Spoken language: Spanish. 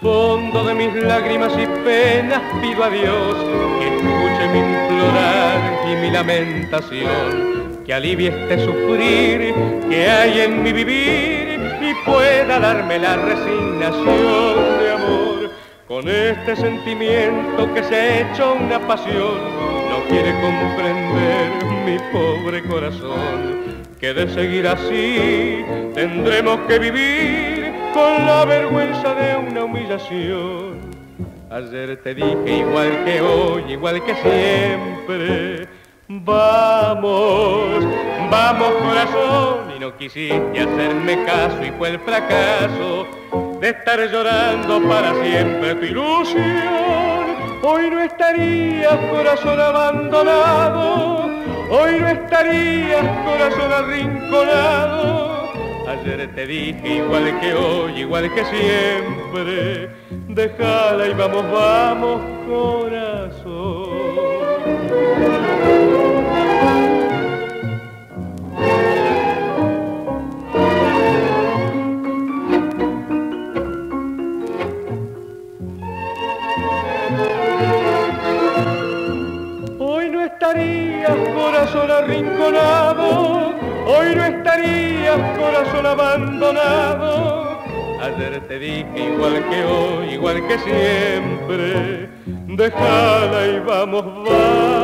fondo de mis lágrimas y penas pido a Dios que escuche mi implorar y mi lamentación, que alivie este sufrir que hay en mi vivir y pueda darme la resignación de amor con este sentimiento que se ha hecho una pasión. No quiere comprender mi pobre corazón que de seguir así tendremos que vivir con la vergüenza de una humillación. Ayer te dije igual que hoy, igual que siempre, vamos, vamos corazón, y no quisiste hacerme caso y fue el fracaso de estar llorando para siempre tu ilusión. Hoy no estarías corazón abandonado, hoy no estarías corazón arrinconado Ayer te dije igual que hoy, igual que siempre, déjala y vamos, vamos, corazón. Hoy no estarías corazón arrinconado Hoy no estarías corazón abandonado. Ayer te dije igual que hoy, igual que siempre, déjala y vamos, vamos.